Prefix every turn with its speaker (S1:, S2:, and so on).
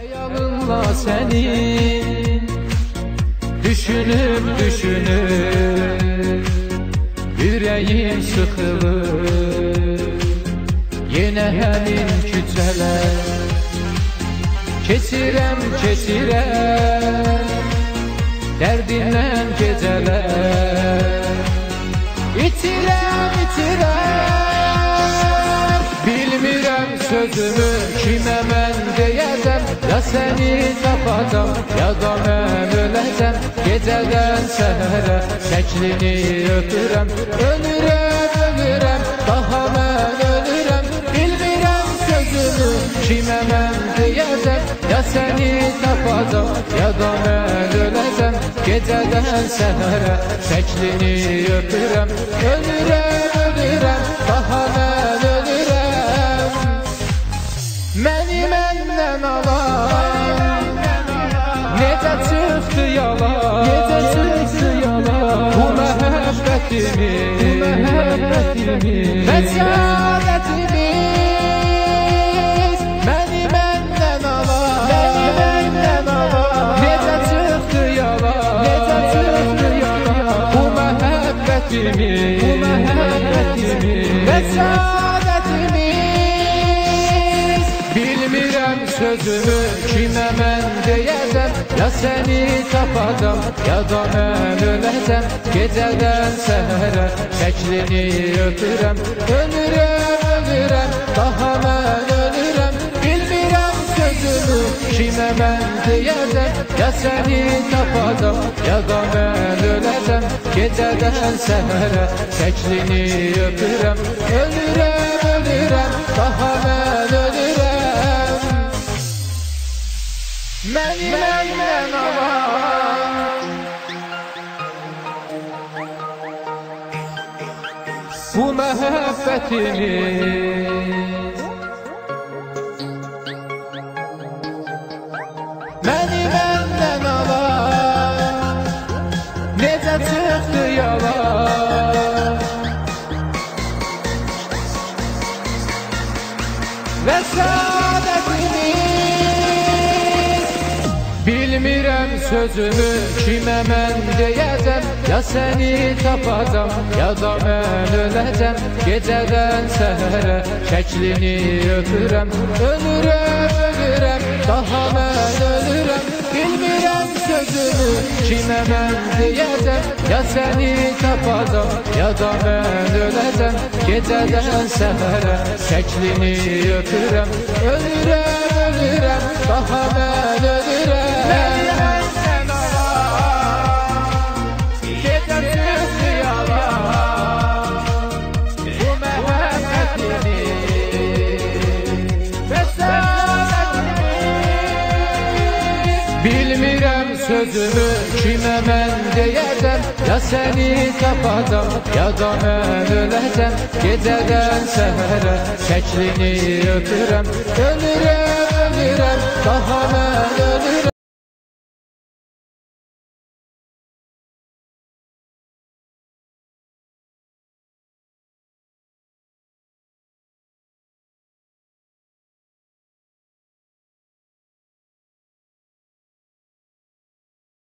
S1: Xəyalımla səni Düşünüb, düşünüb Ürəyim sıxılır Yenə həmin küçələr Keçirəm, keçirəm Dərdimdən gecələr İtirəm, itirəm Bilmirəm sözümü kimə mən Ya səni tapacam, ya da mən öləcəm Gecədən səhərə şəklini öpürəm Ölürəm, ölürəm, daha mən ölürəm Bilmirəm sözümü kimə mən deyəcəm Ya səni tapacam, ya da mən öləcəm Gecədən səhərə şəklini öpürəm Ölürəm, ölürəm, daha mən məhəbbətimiz Bu məhəbbətimiz Və səadətimiz Məni məndən alan. Məni məndən alan. Necə çıxdı yalan Necə çıxdı yalan Bu məhəbbətimiz Bu məhəbbətimiz Və səadətimiz sözümü kimə mən deyəcəm Ya səni tapacam, ya da mən öləcəm Gecədən səhərə şəklini öpürəm Ölürəm, ölürəm, daha mən ölürəm Bilmirəm sözümü kimə mən deyəcəm Ya səni tapacam, ya da mən öləcəm Gecədən səhərə şəklini öpürəm Məndən alan Bu məhəbbətimiz Məni məndən sözümü kimə mən deyəcəm Ya səni tapacam, ya da mən öləcəm Gecədən səhərə şəklini öpürəm Ölürəm, ölürəm, daha mən ölürəm Bilmirəm sözümü kimə mən deyəcəm Ya səni tapacam, ya da mən öləcəm Gecədən səhərə şəklini öpürəm Ölürəm, ölürəm, daha mən sözümü kimə mən deyəcəm Ya səni tapacam, ya da mən öləcəm Gecədən səhərə şəklini öpürəm Ölürəm, ölürəm, daha mən ölürəm